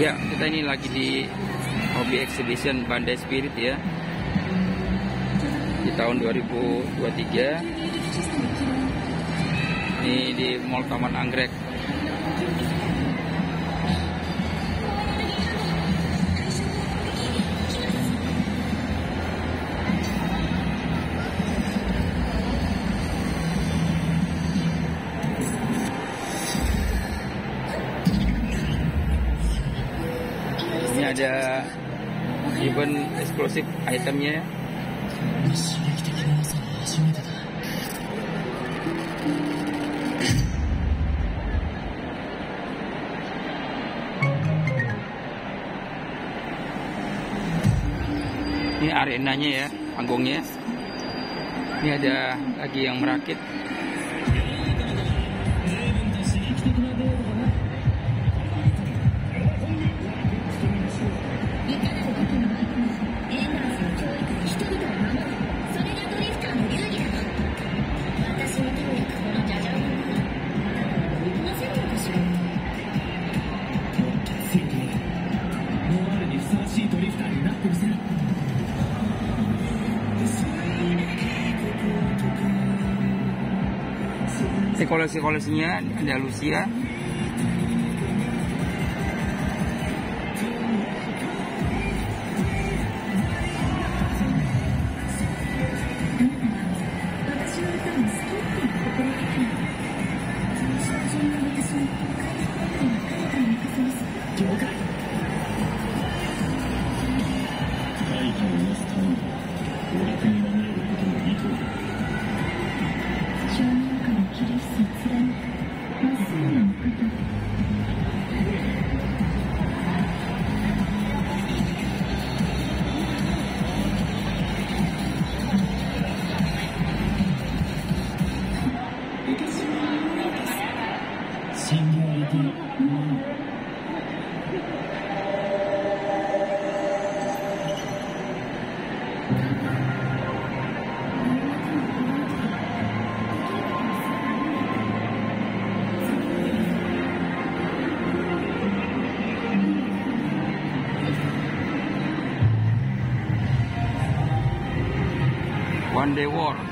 Ya, kita ini lagi di Hobby Exhibition Bandai Spirit ya. Di tahun 2023. Ini di Mall Taman Anggrek. ada event eksklusif itemnya ya. Ini arenanya ya, panggungnya. Ini ada lagi yang merakit. Koleksi-koleksinya ada Lucia. あ! and the.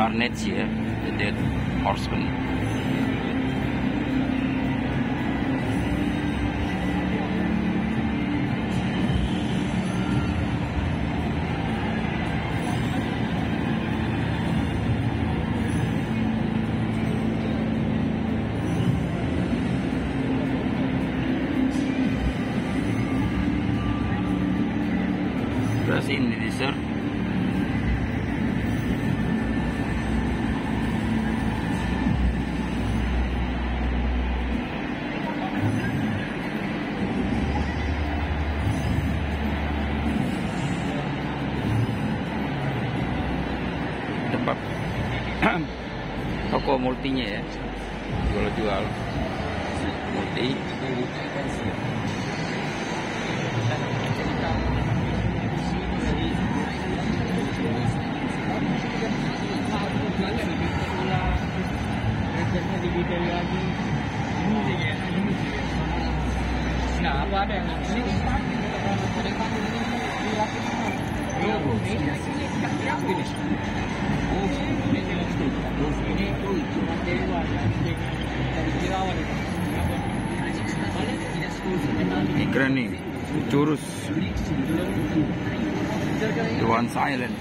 Carnage ya, The Dead Horseman. Berarti ini dessert toko multinya ya. Jual jual. Multi. Nah, apa ada yang ini nih. Curus Iwan Silent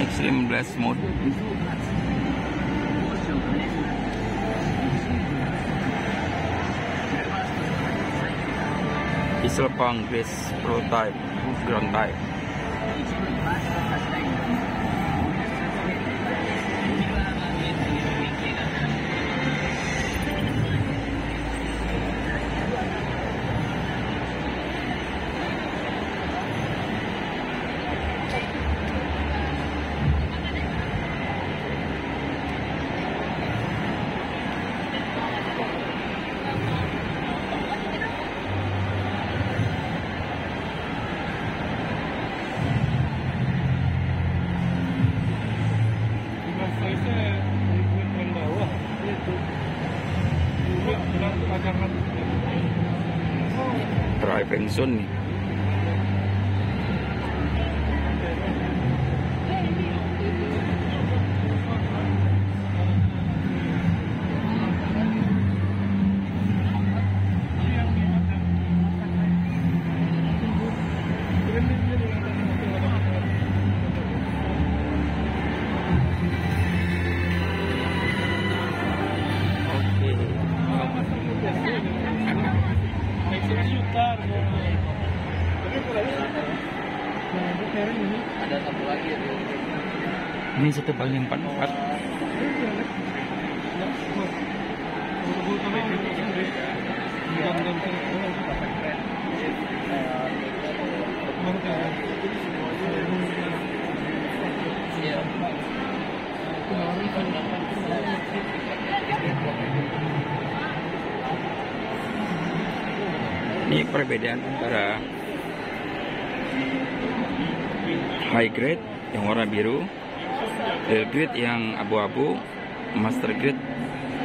Extreme Blast Mode Diesel Punk Grace Prototype Ground Type সন্নি Ada satu lagi ya. Ini satu bang yang 44 Ini perbedaan antara high grade yang warna biru, low grade yang abu-abu, master grade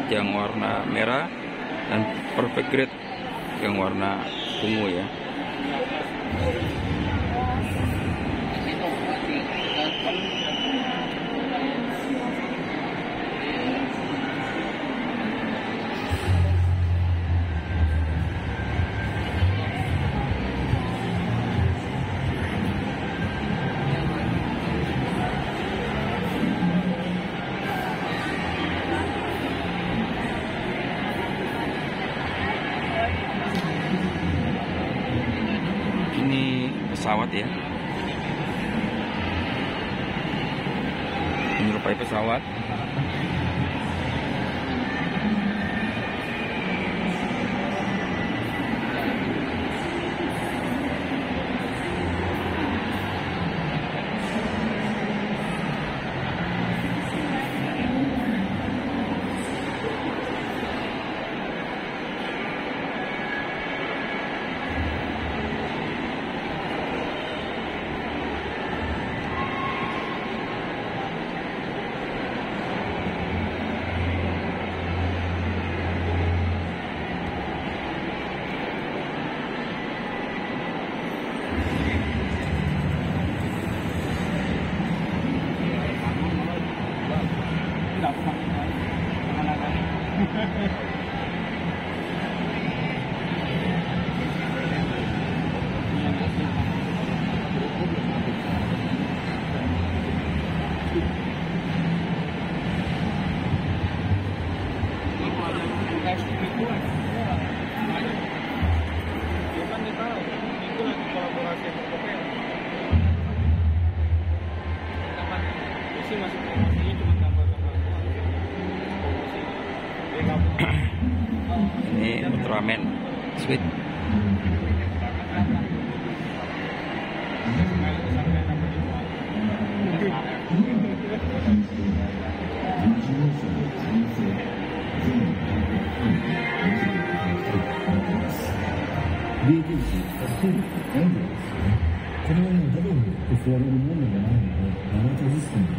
yang warna merah, dan perfect grade yang warna ungu ya. Pesawat ya. Menyerupai pesawat. DT 値足せるなんでこれはね、ただの教われるものじゃないので、あなた自身の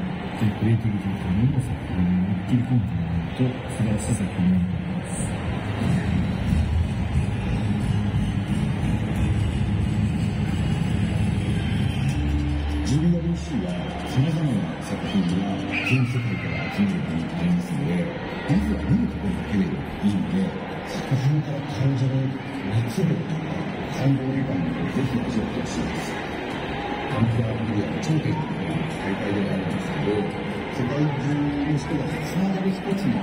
クリエイティビティというのを作品に切り込ん。でもらうと素晴らしい作品になると GBWC は様々な作品が全世界から集めるものがありますので、まずは見るところだけでいいので、作品から感じる熱量とか感動理解をぜひ味わってほしいです。カンフラーメディアの頂点の大会ではあるんですけど、世界中の人がつながる一つの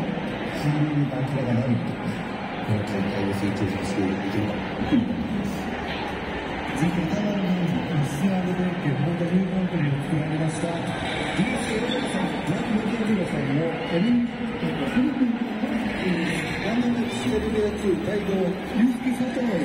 ツールにカンフラがなるので、この大会を成長させていければというふうに思います。ずっとワーの一斉あげて慶モータルコトリーを作られました DSC ローさん南部健次さんの M フィリピンワンにメッチ LBA2 対応ユースケ・サトノ